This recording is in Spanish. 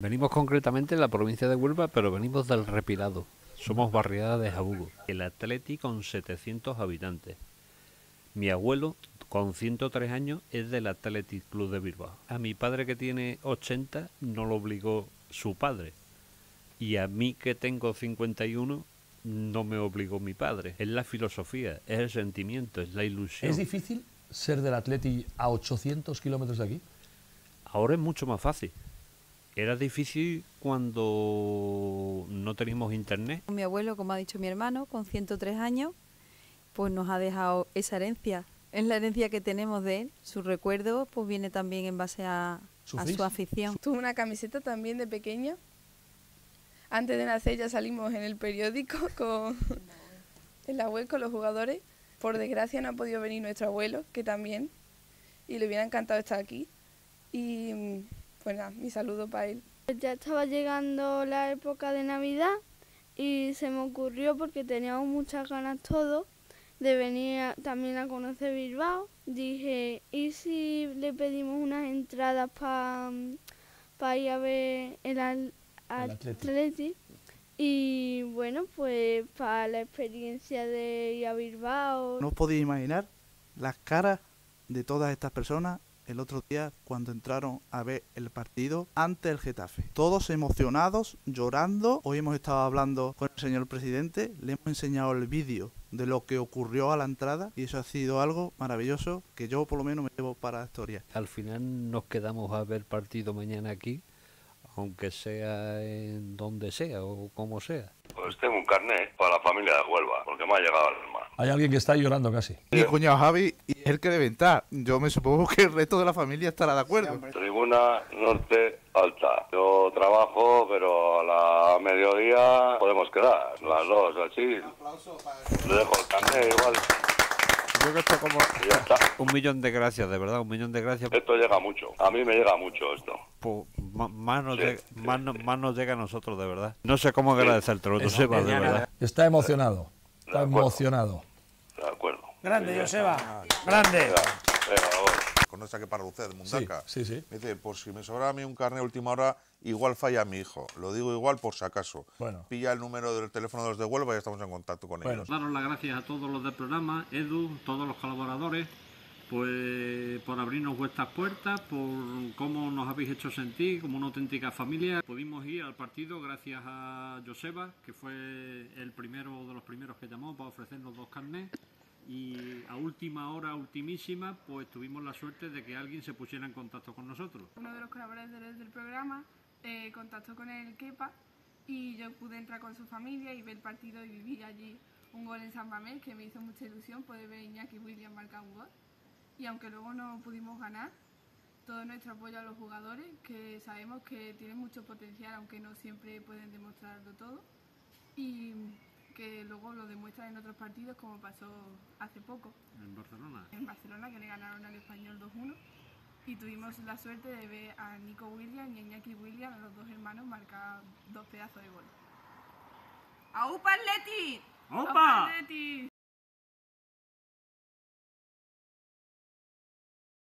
Venimos concretamente de la provincia de Huelva, pero venimos del Repilado. Somos barriada de Jabugo. El Atleti con 700 habitantes. Mi abuelo, con 103 años, es del Athletic Club de Bilbao. A mi padre que tiene 80 no lo obligó su padre. Y a mí que tengo 51 no me obligó mi padre. Es la filosofía, es el sentimiento, es la ilusión. ¿Es difícil ser del Atleti a 800 kilómetros de aquí? Ahora es mucho más fácil. Era difícil cuando no teníamos internet. Mi abuelo, como ha dicho mi hermano, con 103 años, pues nos ha dejado esa herencia. Es la herencia que tenemos de él. Su recuerdo pues viene también en base a, su afición. Tuve una camiseta también de pequeña. Antes de nacer ya salimos en el periódico con en la web con los jugadores. Por desgracia no ha podido venir nuestro abuelo, que también, y le hubiera encantado estar aquí. Y pues nada, mi saludo para él. Ya estaba llegando la época de Navidad y se me ocurrió porque teníamos muchas ganas todos de venir a- también a conocer Bilbao. Dije, ¿y si le pedimos unas entradas para ir a ver el, al- El Atleti. Atleti? Y bueno, pues para la experiencia de ir a Bilbao. No os podéis imaginar las caras de todas estas personas el otro día cuando entraron a ver el partido ante el Getafe. Todos emocionados, llorando. Hoy hemos estado hablando con el señor presidente, le hemos enseñado el vídeo de lo que ocurrió a la entrada y eso ha sido algo maravilloso que yo por lo menos me llevo para la historia. Al final nos quedamos a ver partido mañana aquí, aunque sea en donde sea o como sea. Pues tengo un carnet para la familia de Huelva, porque me ha llegado el. Hay alguien que está llorando casi. Mi cuñado Javi y es el que debe entrar. Yo me supongo que el resto de la familia estará de acuerdo. Tribuna Norte Alta. Yo trabajo, pero a la mediodía podemos quedar, las dos, así. Le dejo el carnet igual Creo que esto como ya está. un millón de gracias, de verdad, un millón de gracias. Esto llega mucho. A mí me llega mucho esto. Ma- más, nos Sí, llega, sí, más, no- más nos llega a nosotros, de verdad. No sé cómo agradecértelo, tú sepas, de verdad. Está emocionado. Está emocionado. Grande, Sí, Joseba. Grande. Con esta que para Sí, Mundaca. sí, sí. Me dice, por si me sobra a mí un carnet a última hora, igual falla mi hijo. Lo digo igual por si acaso. Bueno. Pilla el número del teléfono de los de Huelva y estamos en contacto con Bueno. ellos. Daros las gracias a todos los del programa, Edu, todos los colaboradores, pues por abrirnos vuestras puertas, por cómo nos habéis hecho sentir como una auténtica familia. Pudimos ir al partido gracias a Joseba, que fue el primero de los primeros que llamó para ofrecernos dos carnets. Y a última hora, ultimísima, pues tuvimos la suerte de que alguien se pusiera en contacto con nosotros. Uno de los colaboradores del programa eh, contactó con el Kepa y yo pude entrar con su familia y ver el partido y vivir allí un gol en San Mamés que me hizo mucha ilusión poder ver Iñaki Williams marcar un gol. Y aunque luego no pudimos ganar, todo nuestro apoyo a los jugadores que sabemos que tienen mucho potencial aunque no siempre pueden demostrarlo todo y que luego lo demuestran en otros partidos como pasó hace poco En Barcelona. en Barcelona que le ganaron al español 2-1 y tuvimos la suerte de ver a Nico Williams y a Iñaki Williams, a los dos hermanos, marcar dos pedazos de gol. ¡Aupa Atleti! ¡Opa! Atleti!